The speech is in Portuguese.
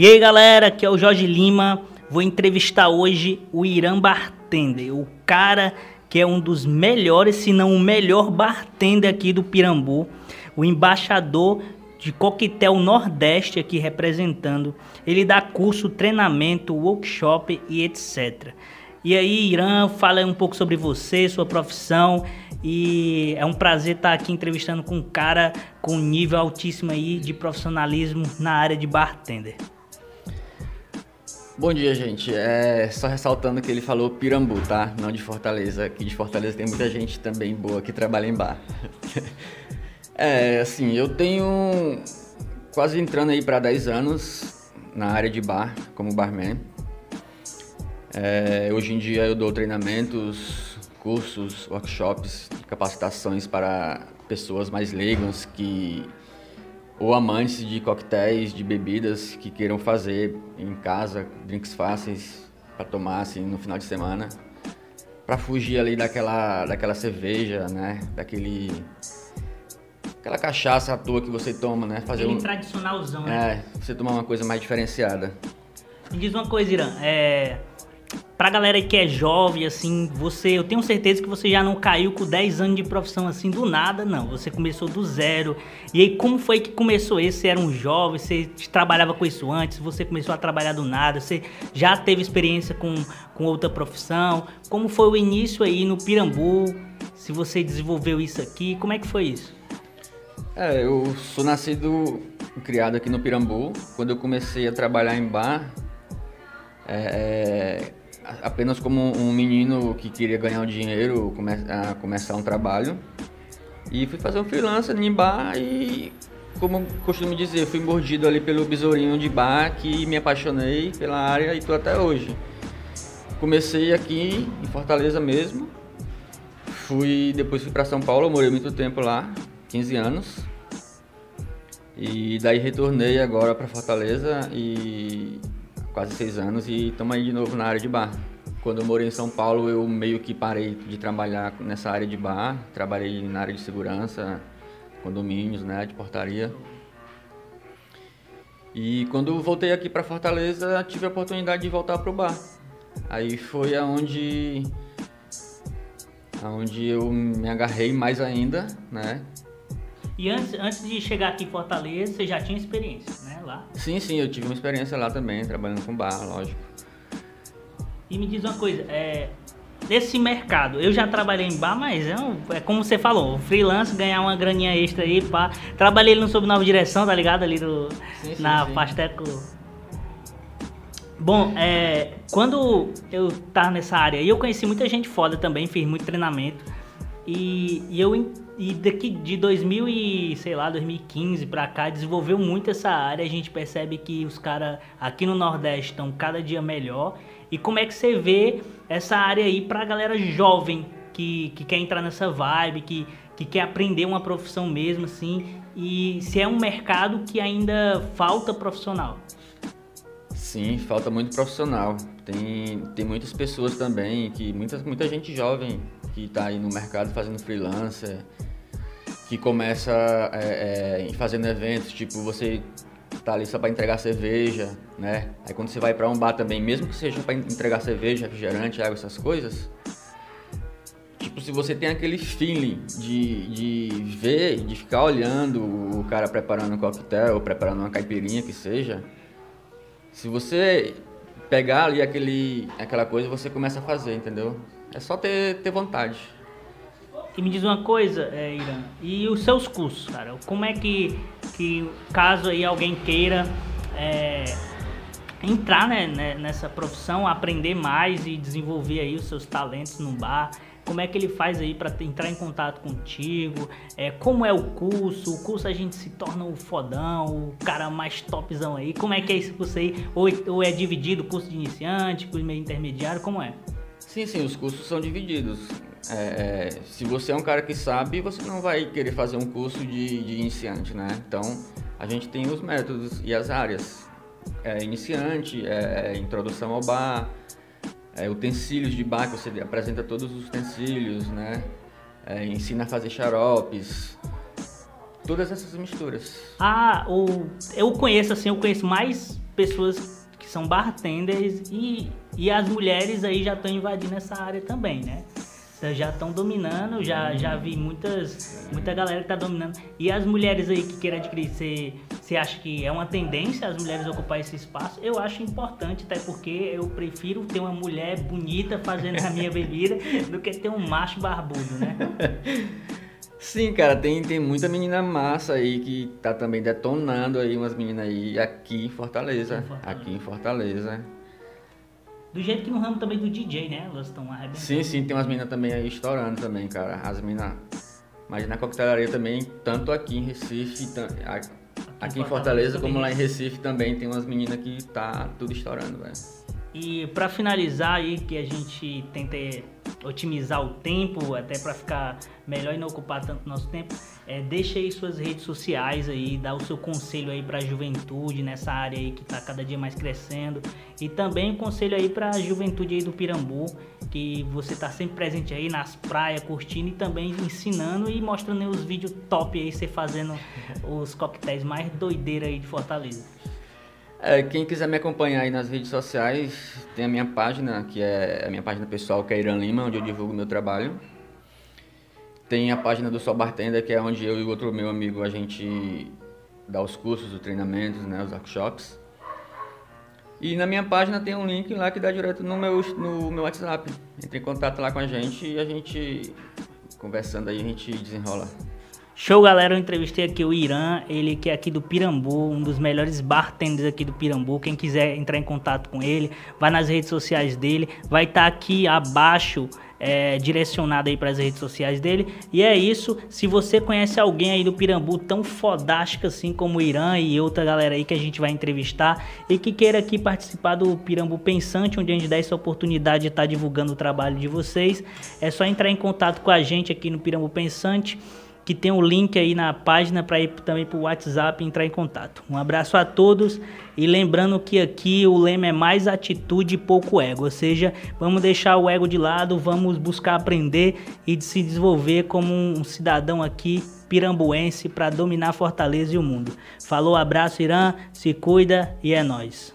E aí galera, aqui é o Jorge Lima. Vou entrevistar hoje o Irã Bartender, o cara que é um dos melhores, se não o melhor bartender aqui do Pirambu, o embaixador de Coquetel Nordeste aqui representando. Ele dá curso, treinamento, workshop e etc. E aí, Irã, fala um pouco sobre você, sua profissão. E é um prazer estar aqui entrevistando com um cara com nível altíssimo aí de profissionalismo na área de bartender. Bom dia, gente. É, só ressaltando que ele falou Pirambu, tá? Não de Fortaleza. Aqui de Fortaleza tem muita gente também boa que trabalha em bar. é, assim, eu tenho quase entrando aí para 10 anos na área de bar, como barman. É, hoje em dia eu dou treinamentos, cursos, workshops, capacitações para pessoas mais leigas que ou amantes de coquetéis, de bebidas que queiram fazer em casa, drinks fáceis para tomar assim no final de semana, para fugir ali daquela daquela cerveja, né, daquele aquela cachaça à toa que você toma, né, fazer Aquele um tradicionalzão, né? É, você tomar uma coisa mais diferenciada. Me diz uma coisa, Irã, é pra galera que é jovem, assim, você, eu tenho certeza que você já não caiu com 10 anos de profissão assim do nada, não. Você começou do zero. E aí, como foi que começou isso? Você era um jovem, você trabalhava com isso antes, você começou a trabalhar do nada, você já teve experiência com, com outra profissão? Como foi o início aí no Pirambu? Se você desenvolveu isso aqui, como é que foi isso? É, eu sou nascido, criado aqui no Pirambu. Quando eu comecei a trabalhar em bar, é, é apenas como um menino que queria ganhar um dinheiro, come, a começar um trabalho. E fui fazer um freelancer em bar e, como costumo dizer, fui mordido ali pelo besourinho de bar que me apaixonei pela área e estou até hoje. Comecei aqui em Fortaleza mesmo. Fui, depois fui para São Paulo, morei muito tempo lá, 15 anos. E daí retornei agora para Fortaleza e quase seis anos e estamos aí de novo na área de bar. Quando eu morei em São Paulo, eu meio que parei de trabalhar nessa área de bar, trabalhei na área de segurança, condomínios, né, de portaria. E quando voltei aqui para Fortaleza, tive a oportunidade de voltar para o bar. Aí foi aonde aonde eu me agarrei mais ainda, né? E antes, antes de chegar aqui em Fortaleza, você já tinha experiência? Lá? Sim, sim, eu tive uma experiência lá também, trabalhando com bar, lógico. E me diz uma coisa, é, esse mercado, eu já trabalhei em bar, mas é, um, é como você falou, freelance, ganhar uma graninha extra aí, pá. Trabalhei no Sob Nova Direção, tá ligado? Ali do, sim, sim, na sim. Pasteco. Bom, é, quando eu tava nessa área, eu conheci muita gente foda também, fiz muito treinamento. E, e eu e daqui de 2000 e, sei lá, 2015 para cá desenvolveu muito essa área. A gente percebe que os caras aqui no Nordeste estão cada dia melhor. E como é que você vê essa área aí pra galera jovem que, que quer entrar nessa vibe, que, que quer aprender uma profissão mesmo, assim, e se é um mercado que ainda falta profissional? Sim, falta muito profissional. Tem, tem muitas pessoas também, que muita, muita gente jovem que está aí no mercado fazendo freelancer, que começa é, é, fazendo eventos, tipo, você tá ali só para entregar cerveja, né? Aí quando você vai para um bar também, mesmo que seja para entregar cerveja, refrigerante, água, essas coisas, tipo, se você tem aquele feeling de, de ver, de ficar olhando o cara preparando um coquetel, preparando uma caipirinha que seja, se você pegar ali aquele, aquela coisa, você começa a fazer, entendeu? É só ter, ter vontade. E me diz uma coisa, é, Irã, e os seus cursos, cara? Como é que, que caso aí alguém queira é, entrar né, né, nessa profissão, aprender mais e desenvolver aí os seus talentos no bar, como é que ele faz aí para entrar em contato contigo? É, como é o curso? O curso a gente se torna o fodão, o cara mais topzão aí. Como é que é esse curso aí? Ou, ou é dividido curso de iniciante, curso meio intermediário? Como é? Sim, sim, os cursos são divididos. É, é, se você é um cara que sabe, você não vai querer fazer um curso de, de iniciante, né? Então, a gente tem os métodos e as áreas. É, iniciante, é, é introdução ao bar, é, utensílios de bar, que você apresenta todos os utensílios, né? Ensina a fazer xaropes, todas essas misturas. Ah, o, eu conheço assim, eu conheço mais pessoas que são bartenders e, e as mulheres aí já estão invadindo essa área também, né? Já estão dominando, já, já vi muitas, muita galera que está dominando. E as mulheres aí que queiram adquirir, você, você acha que é uma tendência as mulheres ocupar esse espaço? Eu acho importante, até porque eu prefiro ter uma mulher bonita fazendo a minha bebida do que ter um macho barbudo, né? Sim, cara, tem, tem muita menina massa aí que tá também detonando aí umas meninas aí aqui em Fortaleza. Em Fortaleza. Aqui em Fortaleza. Do jeito que no ramo também do DJ, né? Elas estão arrebentando. Sim, sim, tem umas meninas também aí estourando também, cara. As meninas. Mas na coquetelaria também, tanto aqui em Recife, aqui, aqui em Fortaleza, como lá em Recife também tem umas meninas que tá tudo estourando, velho. E para finalizar aí, que a gente tenta otimizar o tempo, até para ficar melhor e não ocupar tanto nosso tempo, é, deixa aí suas redes sociais aí, dá o seu conselho aí para a juventude nessa área aí que está cada dia mais crescendo e também um conselho aí para a juventude aí do Pirambu, que você está sempre presente aí nas praias, curtindo e também ensinando e mostrando os vídeos top aí, você fazendo os coquetéis mais doideira aí de Fortaleza. É, quem quiser me acompanhar aí nas redes sociais, tem a minha página, que é a minha página pessoal, que é Irã Lima, onde eu divulgo meu trabalho. Tem a página do Sol Bartender, que é onde eu e outro meu amigo a gente dá os cursos, os treinamentos, né, os workshops. E na minha página tem um link lá que dá direto no meu, no meu WhatsApp. Entre em contato lá com a gente e a gente, conversando aí, a gente desenrola. Show, galera. Eu entrevistei aqui o Irã, ele que é aqui do Pirambu, um dos melhores bartenders aqui do Pirambu. Quem quiser entrar em contato com ele, vai nas redes sociais dele. Vai estar tá aqui abaixo é, direcionado aí para as redes sociais dele. E é isso. Se você conhece alguém aí do Pirambu tão fodástico assim como o Irã e outra galera aí que a gente vai entrevistar e que queira aqui participar do Pirambu Pensante, onde a gente dá essa oportunidade de estar tá divulgando o trabalho de vocês, é só entrar em contato com a gente aqui no Pirambu Pensante que tem o um link aí na página para ir também para o WhatsApp entrar em contato. Um abraço a todos e lembrando que aqui o lema é mais atitude e pouco ego, ou seja, vamos deixar o ego de lado, vamos buscar aprender e se desenvolver como um cidadão aqui pirambuense para dominar Fortaleza e o mundo. Falou, abraço Irã, se cuida e é nós.